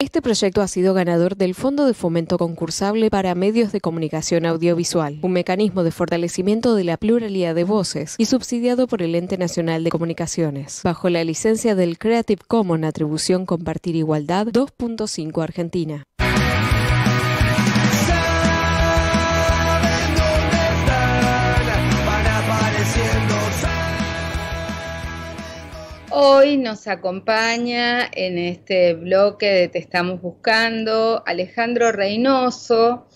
Este proyecto ha sido ganador del Fondo de Fomento Concursable para Medios de Comunicación Audiovisual, un mecanismo de fortalecimiento de la pluralidad de voces y subsidiado por el Ente Nacional de Comunicaciones, bajo la licencia del Creative Commons Atribución Compartir Igualdad 2.5 Argentina. Hoy nos acompaña en este bloque de Te estamos buscando Alejandro Reynoso.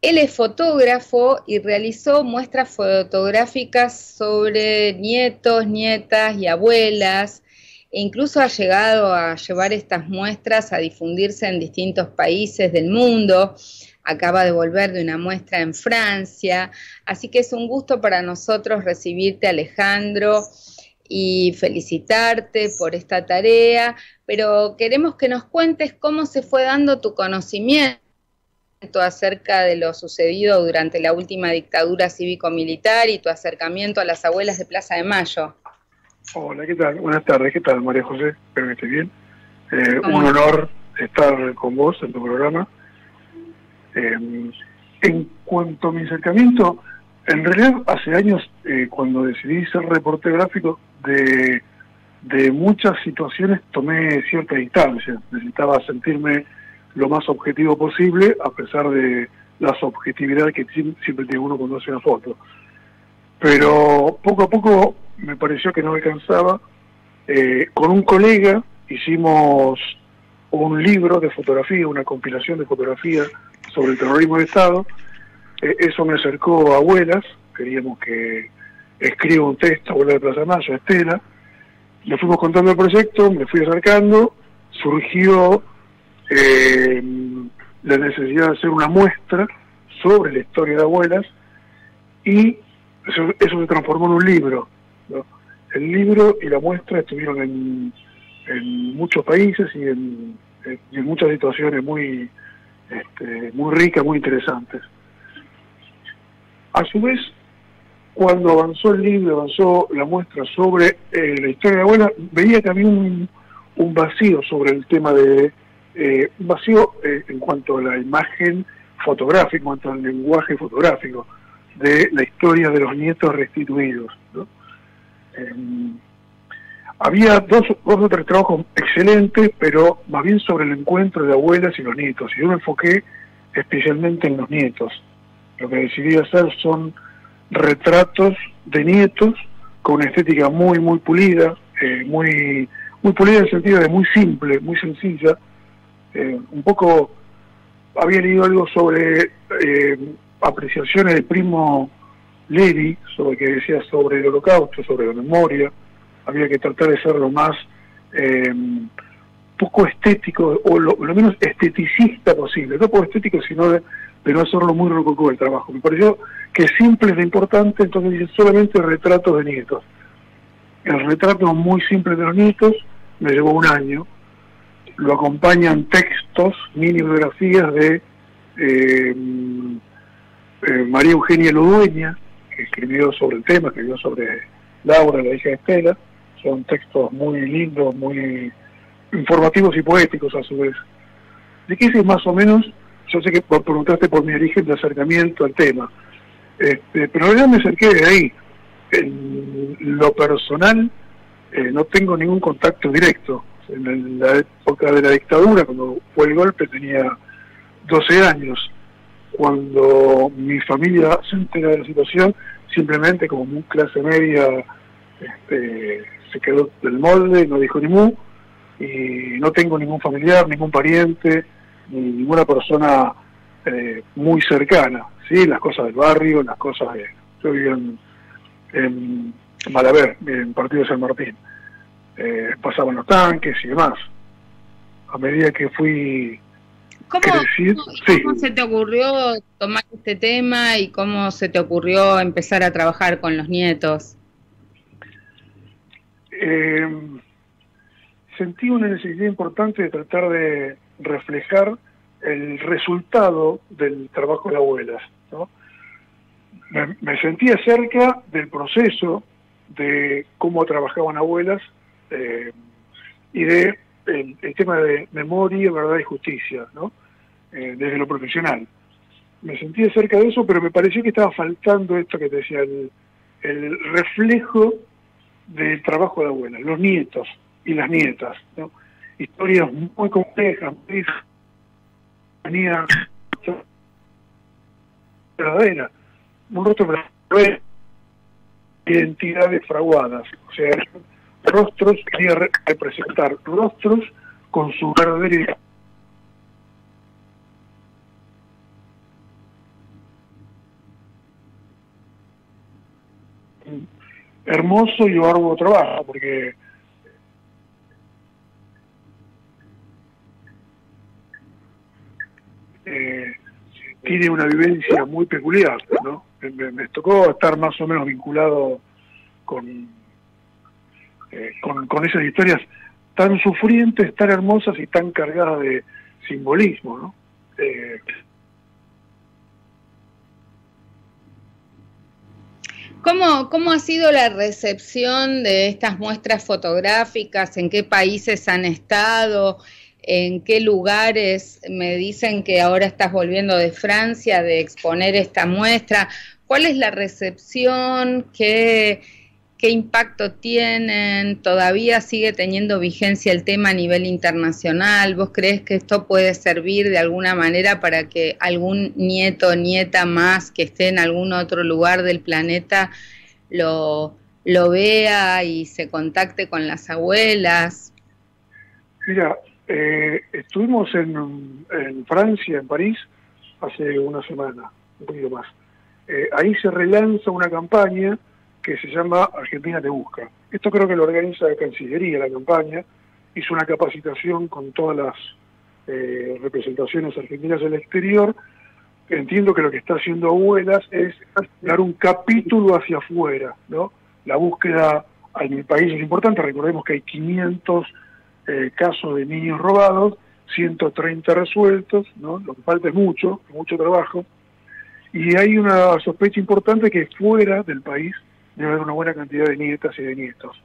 Él es fotógrafo y realizó muestras fotográficas sobre nietos, nietas y abuelas. E incluso ha llegado a llevar estas muestras a difundirse en distintos países del mundo. Acaba de volver de una muestra en Francia. Así que es un gusto para nosotros recibirte, Alejandro y felicitarte por esta tarea, pero queremos que nos cuentes cómo se fue dando tu conocimiento acerca de lo sucedido durante la última dictadura cívico-militar y tu acercamiento a las abuelas de Plaza de Mayo. Hola, ¿qué tal? Buenas tardes, ¿qué tal María José? Espero que estés bien. Eh, un honor estar con vos en tu programa. Eh, en cuanto a mi acercamiento, en realidad hace años, eh, cuando decidí ser reportero gráfico, de, de muchas situaciones tomé cierta distancia. Necesitaba sentirme lo más objetivo posible, a pesar de la subjetividad que siempre tiene uno cuando hace una foto. Pero poco a poco me pareció que no me cansaba. Eh, con un colega hicimos un libro de fotografía, una compilación de fotografía sobre el terrorismo de Estado. Eh, eso me acercó a abuelas, queríamos que escribo un texto, Abuela de Plaza Mayo, Estela, le fuimos contando el proyecto, me fui acercando, surgió eh, la necesidad de hacer una muestra sobre la historia de abuelas y eso, se transformó en un libro. El libro y la muestra estuvieron en, muchos países y en, muchas situaciones muy, este, muy ricas, muy interesantes. A su vez, cuando avanzó el libro, avanzó la muestra sobre eh, la historia de abuela, veía que había un, vacío sobre el tema de, eh, un vacío eh, en cuanto a la imagen fotográfica, en cuanto al lenguaje fotográfico de la historia de los nietos restituidos. Em, había dos, dos o tres trabajos excelentes, pero más bien sobre el encuentro de abuelas y los nietos. Y yo me enfoqué especialmente en los nietos. Lo que decidí hacer son retratos de nietos con una estética muy, muy pulida, eh, muy, muy pulida en el sentido de muy simple, muy sencilla. Eh, un poco había leído algo sobre eh, apreciaciones del primo Levi, sobre que decía sobre el holocausto, sobre la memoria. Había que tratar de ser lo más poco estético, o lo, menos esteticista posible. No poco estético, sino de, de no hacerlo muy rococó el trabajo. Me pareció que simple es importante, entonces dice solamente retratos de nietos. El retrato muy simple de los nietos me llevó un año, lo acompañan textos, mini biografías de eh, eh, María Eugenia Ludueña, que escribió sobre el tema, escribió sobre Laura, la hija de Estela, son textos muy lindos, muy informativos y poéticos a su vez. ¿De qué es más o menos? Yo sé que preguntaste por mi origen de acercamiento al tema. Este, pero ya me acerqué de ahí. En lo personal, eh, no tengo ningún contacto directo. En la época de la dictadura, cuando fue el golpe, tenía 12 años. Cuando mi familia se entera de la situación, simplemente como muy clase media, este, se quedó del molde, no dijo ni mu, y no tengo ningún familiar, ningún pariente, ni ninguna persona eh, muy cercana. ¿sí? las cosas del barrio, las cosas de... Yo vivo en, en Malaber, en Partido de San Martín. Eh, pasaban los tanques y demás. A medida que fui ¿Cómo, ¿cómo, se te ocurrió tomar este tema y cómo se te ocurrió empezar a trabajar con los nietos? Eh, sentí una necesidad importante de tratar de reflejar el resultado del trabajo de abuelas. Me, sentía cerca del proceso de cómo trabajaban abuelas eh, y de el, tema de memoria, verdad y justicia, ¿no? Eh, desde lo profesional. Me sentí cerca de eso, pero me pareció que estaba faltando esto que te decía, el, el reflejo del trabajo de abuela, los nietos y las nietas, ¿no? Historias muy complejas, muy verdadera, un rostro verdadero, identidades fraguadas, o sea, rostros, quería representar rostros con su verdadera hermoso y arduo trabajo, porque tiene una vivencia muy peculiar, ¿no? Me, tocó estar más o menos vinculado con, eh, con, con, esas historias tan sufrientes, tan hermosas y tan cargadas de simbolismo, ¿no? Eh, ¿Cómo, ¿Cómo ha sido la recepción de estas muestras fotográficas? ¿En qué países han estado? ¿En qué lugares? Me dicen que ahora estás volviendo de Francia de exponer esta muestra. ¿Cuál es la recepción? ¿Qué, impacto tienen? ¿Todavía sigue teniendo vigencia el tema a nivel internacional? ¿Vos crees que esto puede servir de alguna manera para que algún nieto o nieta más que esté en algún otro lugar del planeta lo, lo vea y se contacte con las abuelas? Mira, eh, estuvimos en, Francia, en París, hace una semana, un poquito más. Eh, ahí se relanza una campaña que se llama Argentina te busca. Esto creo que lo organiza la Cancillería, la campaña, hizo una capacitación con todas las eh, representaciones argentinas en el exterior. Entiendo que lo que está haciendo Abuelas es dar un capítulo hacia afuera, ¿no? La búsqueda en el país es importante, recordemos que hay 500 eh, casos de niños robados, 130 resueltos, ¿no? Lo que falta es mucho, mucho trabajo. Y hay una sospecha importante que fuera del país debe haber una buena cantidad de nietas y de nietos.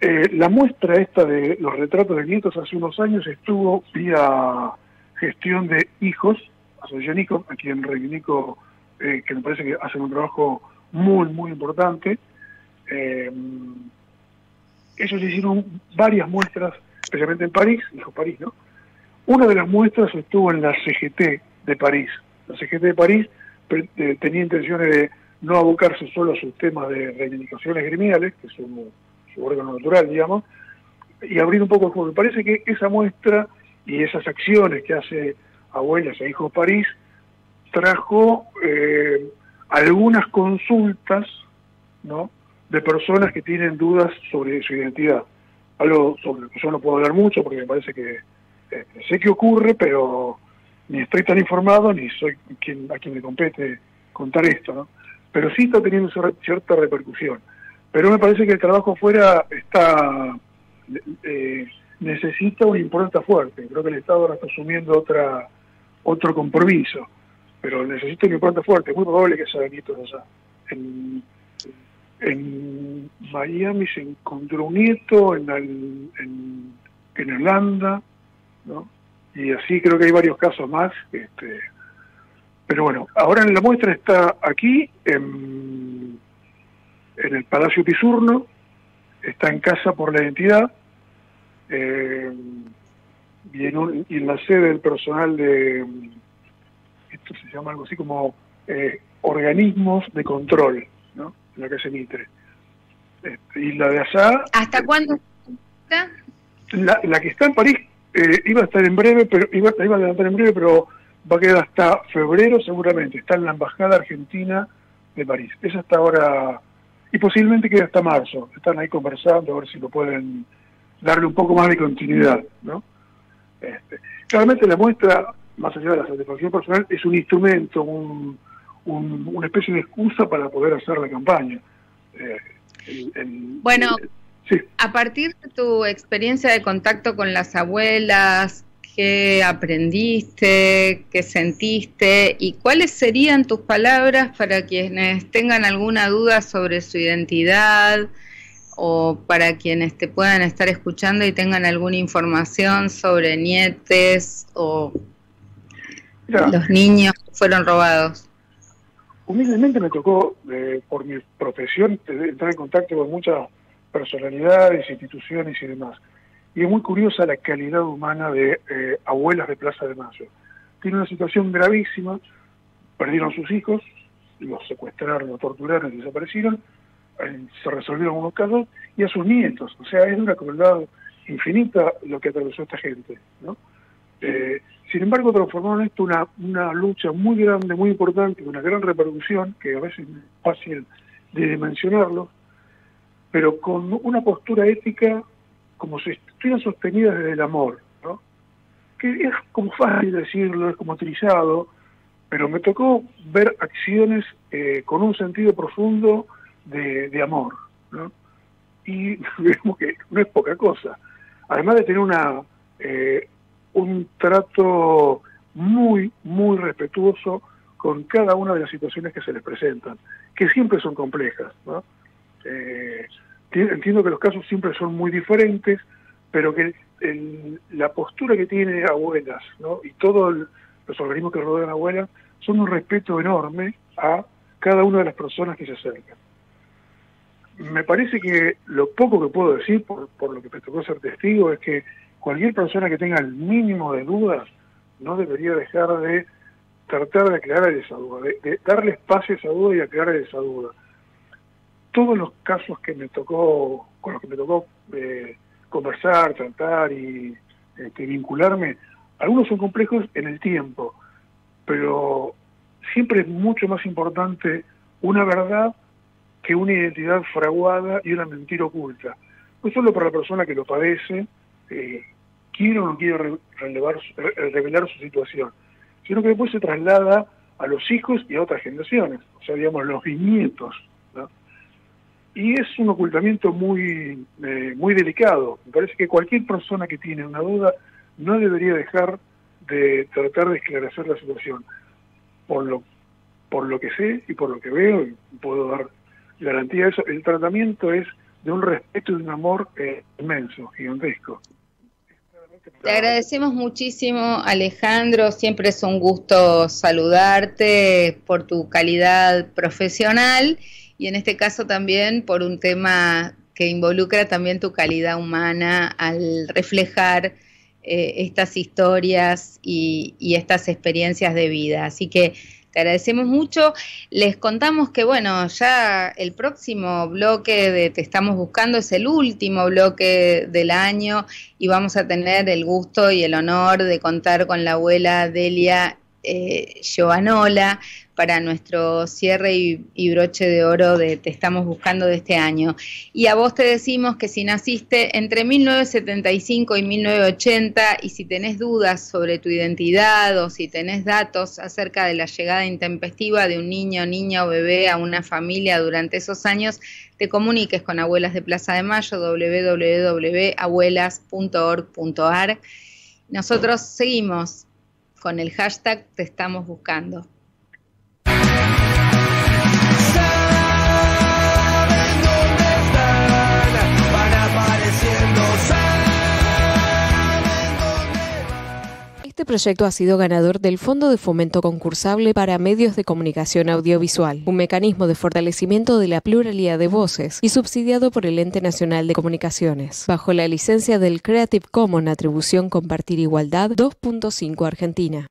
Eh, la muestra esta de los retratos de nietos hace unos años estuvo vía gestión de hijos, Asociación Hijos, a quien reivindico eh, que me parece que hacen un trabajo muy, muy importante. Eh, ellos hicieron varias muestras, especialmente en París, dijo París, ¿no? Una de las muestras estuvo en la CGT de París. La CGT de París tenía intenciones de no abocarse solo a sus temas de reivindicaciones gremiales, que son su órgano natural, digamos, y abrir un poco el juego. Me parece que esa muestra y esas acciones que hace Abuelas e Hijos París trajo eh, algunas consultas ¿no? De personas que tienen dudas sobre su identidad. Algo sobre lo que yo no puedo hablar mucho porque me parece que eh, sé que ocurre, pero ni estoy tan informado ni soy quien, a quien le compete contar esto. ¿no? pero sí está teniendo cierta repercusión. Pero me parece que el trabajo afuera está eh, necesita una impronta fuerte. Creo que el Estado ahora está asumiendo otra otro compromiso, pero necesita una impronta fuerte. Es muy probable que sea nietos allá. En, en Miami se encontró un nieto, en, en, en Irlanda, ¿no? y así creo que hay varios casos más. Este, pero bueno, ahora en la muestra está aquí, en, el Palacio Pisurno, está en Casa por la Identidad, eh, y, en la sede del personal de, esto se llama algo así como eh, organismos de control. En la calle Mitre. Este, y la de allá... ¿Hasta cuándo está? La, que está en París eh, iba a estar en breve, pero iba, iba a levantar en breve, pero va a quedar hasta febrero seguramente, está en la Embajada Argentina de París. Esa está ahora, y posiblemente quede hasta marzo. Están ahí conversando a ver si lo pueden darle un poco más de continuidad, ¿no? Este, claramente la muestra, más allá de la satisfacción personal, es un instrumento, un, una especie de excusa para poder hacer la campaña. Eh, bueno, a partir de tu experiencia de contacto con las abuelas, qué aprendiste, qué sentiste y cuáles serían tus palabras para quienes tengan alguna duda sobre su identidad o para quienes te puedan estar escuchando y tengan alguna información sobre nietes o los niños que fueron robados? Humildemente me tocó, eh, por mi profesión, entrar en contacto con muchas personalidades, instituciones y demás. Y es muy curiosa la calidad humana de eh, abuelas de Plaza de Mayo. Tiene una situación gravísima, perdieron sus hijos, los secuestraron, los torturaron y desaparecieron, eh, se resolvieron unos casos, y a sus nietos. O sea, es de una crueldad infinita lo que atravesó esta gente. ¿no? Eh, sin embargo, transformaron esto una, una lucha muy grande, muy importante, una gran repercusión, que a veces es fácil de dimensionarlo, pero con una postura ética como si estuvieran sostenidas desde el amor, ¿no? que es como fácil decirlo, es como utilizado, pero me tocó ver acciones eh, con un sentido profundo de, amor, ¿no? y vemos que no es poca cosa. Además de tener una eh, un trato muy, muy respetuoso con cada una de las situaciones que se les presentan, que siempre son complejas. Eh, entiendo que los casos siempre son muy diferentes, pero que la postura que tiene abuelas ¿no? y todos los organismos que rodean a abuelas son un respeto enorme a cada una de las personas que se acercan. Me parece que lo poco que puedo decir, por, por lo que me tocó ser testigo, es que cualquier persona que tenga el mínimo de dudas no debería dejar de tratar de aclarar esa duda, de, darle espacio a esa duda y aclarar esa duda. Todos los casos que me tocó, con los que me tocó eh, conversar, tratar y este, vincularme, algunos son complejos en el tiempo, pero siempre es mucho más importante una verdad que una identidad fraguada y una mentira oculta. No solo para la persona que lo padece, eh, quiere o no quiere relevar, revelar su situación, sino que después se traslada a los hijos y a otras generaciones, o sea, digamos, los bisnietos. Y es un ocultamiento muy, eh, muy delicado. Me parece que cualquier persona que tiene una duda no debería dejar de tratar de esclarecer la situación. Por lo, por lo que sé y por lo que veo, y puedo dar garantía de eso, el tratamiento es de un respeto y un amor eh, inmenso, gigantesco. Te agradecemos muchísimo, Alejandro. Siempre es un gusto saludarte por tu calidad profesional y en este caso también por un tema que involucra también tu calidad humana al reflejar eh, estas historias y, y estas experiencias de vida. Así que te agradecemos mucho. Les contamos que, bueno, ya el próximo bloque de Te estamos buscando es el último bloque del año y vamos a tener el gusto y el honor de contar con la abuela Delia eh, Giovanola para nuestro cierre y, broche de oro de Te estamos buscando de este año. Y a vos te decimos que si naciste entre 1975 y 1980 y si tenés dudas sobre tu identidad o si tenés datos acerca de la llegada intempestiva de un niño, niña o bebé a una familia durante esos años, te comuniques con Abuelas de Plaza de Mayo, www.abuelas.org.ar. Nosotros seguimos con el hashtag Te estamos buscando. Proyecto ha sido ganador del Fondo de Fomento Concursable para Medios de Comunicación Audiovisual, un mecanismo de fortalecimiento de la pluralidad de voces y subsidiado por el Ente Nacional de Comunicaciones, bajo la licencia del Creative Commons Atribución Compartir Igualdad 2.5 Argentina.